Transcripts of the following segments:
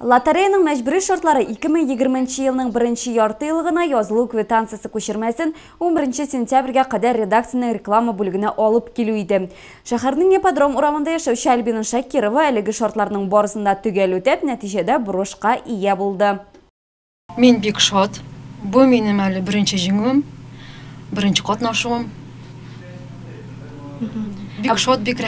Лотереяның мәжбүри шартлары 2020 елның бірінші ярты елғына язылу квитанциясы көшірмәсін 11 сентябрьге қадар редакцияның реклама бүлігіне алып келу еді. Шәһәрнің епадром ұрамында яшәүші Альбина Шакирова әлігі шартларының барысында түгел өтеп, нәтижеде бұрышқа ие болды. Мен бик шат. Бұл менің әлі бірінші жеңуім, бірінші қатнашуым. Бик шат, бик.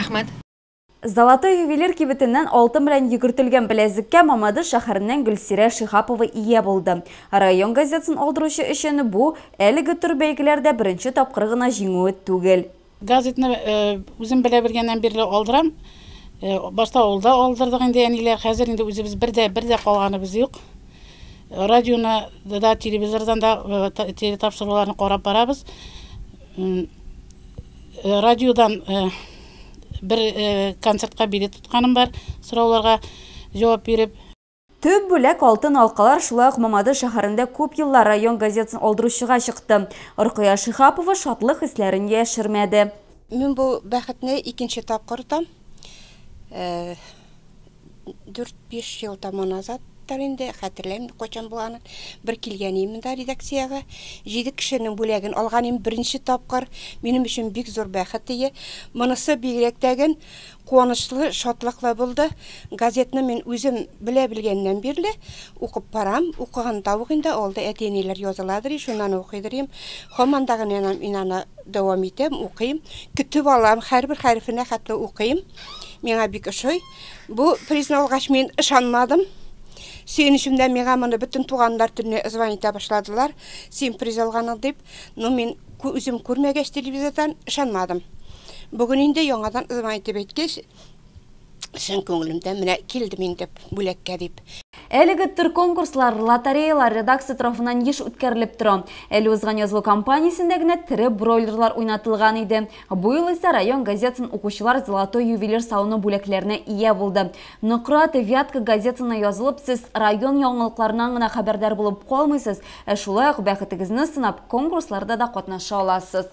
Золотой ювелир кибетінен алтын белән йөгөртелгән беләзеккә Мамады шәһәреннән Гөлсирә Шихапова ие булды. Район газетасын алдыручы өчен бу әлеге төр бәйгеләрдә беренче тапкыр гына җиңүе түгел. Газетны үзем белә бергәннән бирле алдырам. Башта алда алдырдык инде әниләр, хәзер инде үзебез бердә бердә калганыбыз юк. Радионы да телевизордан да телетапшыруларны карап барабыз. Радиодан бір концертқа билет тұтқаным бар сұрауларға жауап беріп Төп бүләк алтын алқалар шулай ук Мамады шәһәрендә күп еллар район газетасын алдыручыга чыкты. Рукыя Шихапова шатлык хисләрен яшермәде. Мин бу бәхетне икенче тапкыр там. 4-5 ел таман назад инде хәтерләйм качан булганын бер килгән идем да редакциягә җиде кешенең бүләген алган идем беренче тапкыр. Минем өчен бик зур бәхет тие монысы бигрәк тәген куанычлы шатлыклы булды. Газетны мин үзем белә белгәннән бирле укып барам. Укыган тавык инде алда әтинеләр языладыр шуннан укыйдыр идем һаман да гына мин аны дәвам итәм укыйм. Көтеп алам һәрбер хәрефенә хәтле укыйм. Миңа бик ошый. Бу призна алгач мин ышанмадым. Сүйенішімдә миңа моны бөтен туганнар түріне звонить башладылар. Син приз алганың дип но мин үзем күрмәгәч телевизордан ышанмадым. Бүген инде яңадан звонить итеп әйткәч шын күңелемдә менә килдем инде бүләккә дип Әлеге төр конкурслар, лотереялар редакция тарафынан еш үткәрелеп тора. Әле узган язылу компаниясендә генә тере бройлерлар уйнатылган иде. Бу ел исә район газетасын укучылар золотой ювелир сауны бүләкләренә ия булды. Нукрат Вятка газетасына язылып, сез район яңалыкларынан гына хәбәрдар булып калмыйсыз, ә шулай ук бәхетегезне сынап конкурсларда да катнаша аласыз.